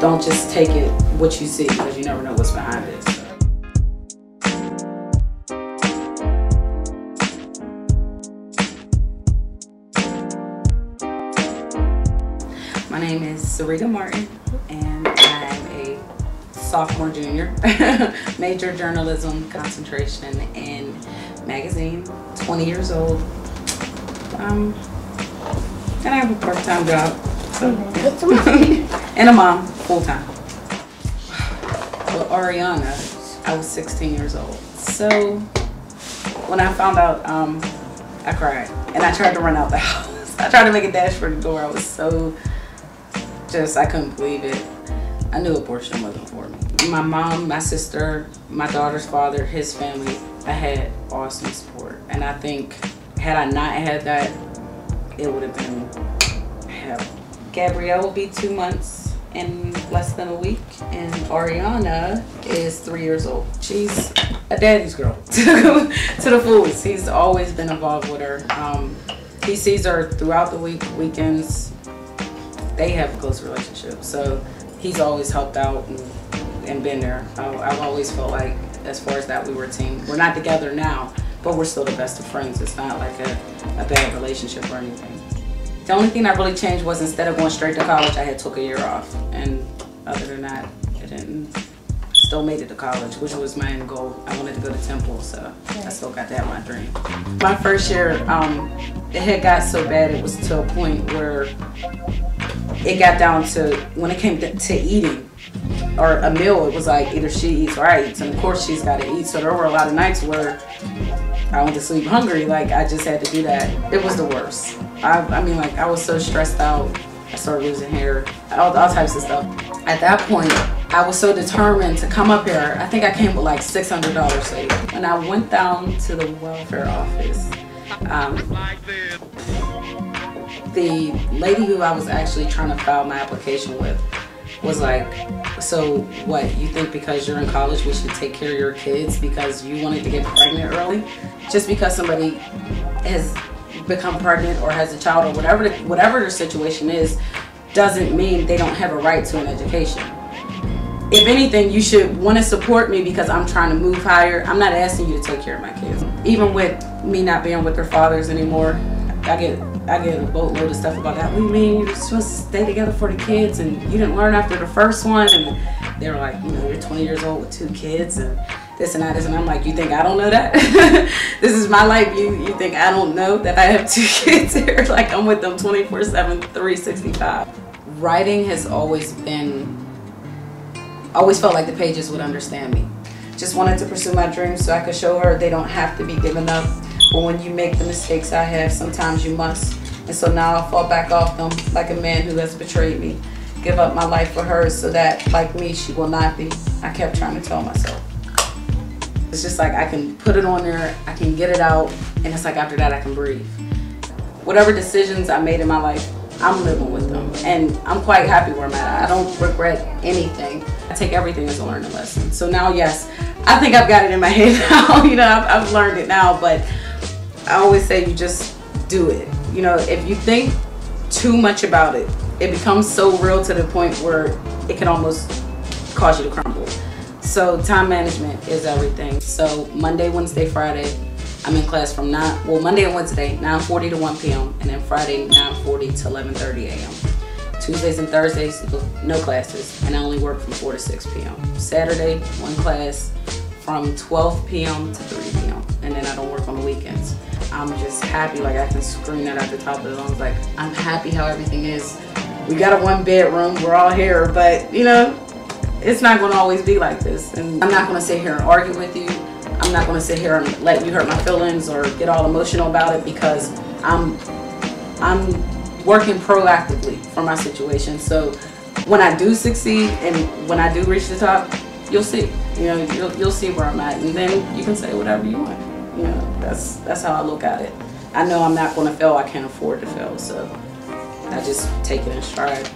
don't just take it what you see because you never know what's behind it. My name is Syreeta Martin, and I'm a sophomore junior, major journalism concentration in magazine, 20 years old. Um, and I have a part-time job. So, and a mom, full-time. Well, Ariana, I was 16 years old. So when I found out, um, I cried. And I tried to run out the house. I tried to make a dash for the door. I was so just, I couldn't believe it. I knew abortion wasn't for me. My mom, my sister, my daughter's father, his family, I had awesome support. And I think had I not had that, it would have been hell. Gabrielle will be two months in less than a week. And Ariana is three years old. She's a daddy's girl to, the fullest. He's always been involved with her. Um, he sees her throughout the week, weekends. They have a close relationship. So he's always helped out and, and been there. I, I've always felt like, as far as that, we were a team. We're not together now, but we're still the best of friends. It's not like a, a bad relationship or anything. The only thing that really changed was instead of going straight to college, I had took a year off. And other than that, I didn't, still made it to college, which was my end goal. I wanted to go to Temple, so I still got to have my dream. My first year, um, it had got so bad, it was to a point where it got down to, when it came to, to eating, or a meal, it was like either she eats or I eat. And of course she's got to eat. So there were a lot of nights where I went to sleep hungry. Like I just had to do that. It was the worst. I, I mean, like I was so stressed out. I started losing hair, all, all types of stuff. At that point, I was so determined to come up here. I think I came with like $600 saved. And I went down to the welfare office. Um, the lady who I was actually trying to file my application with was like, so what, you think because you're in college we should take care of your kids because you wanted to get pregnant early? Just because somebody has become pregnant or has a child or whatever the, whatever their situation is doesn't mean they don't have a right to an education. If anything, you should want to support me because I'm trying to move higher. I'm not asking you to take care of my kids. Even with me not being with their fathers anymore, I get I get a boatload of stuff about that. What do you mean you're supposed to stay together for the kids and you didn't learn after the first one? And they were like, you know, you're 20 years old with two kids and this and that. This and I'm like, you think I don't know that? this is my life. You you think I don't know that I have two kids here? like I'm with them 24 7, 365. Writing has always been, always felt like the pages would understand me. Just wanted to pursue my dreams so I could show her they don't have to be given up. But when you make the mistakes I have, sometimes you must. And so now I fall back off them like a man who has betrayed me. Give up my life for her so that, like me, she will not be. I kept trying to tell myself. It's just like I can put it on there, I can get it out, and it's like after that I can breathe. Whatever decisions I made in my life, I'm living with them. And I'm quite happy where I'm at. I don't regret anything. I take everything as a learning lesson. So now, yes, I think I've got it in my head now. you know, I've, I've learned it now, but I always say you just do it. You know, if you think too much about it, it becomes so real to the point where it can almost cause you to crumble. So time management is everything. So Monday, Wednesday, Friday, I'm in class from 9, well Monday and Wednesday, 9.40 to 1 p.m. and then Friday, 9.40 to 11.30 a.m. Tuesdays and Thursdays, no classes, and I only work from 4 to 6 p.m. Saturday, one class from 12 p.m. to 3 p.m. and then I don't work on the weekends. I'm just happy, like I can scream that at the top of the lungs, like I'm happy how everything is. We got a one bedroom, we're all here, but you know, it's not gonna always be like this. And I'm not gonna sit here and argue with you. I'm not gonna sit here and let you hurt my feelings or get all emotional about it because I'm, I'm working proactively for my situation. So when I do succeed and when I do reach the top, you'll see. You know, you'll, you'll see where I'm at, and then you can say whatever you want. Know, that's that's how I look at it. I know I'm not going to fail. I can't afford to fail, so I just take it in stride.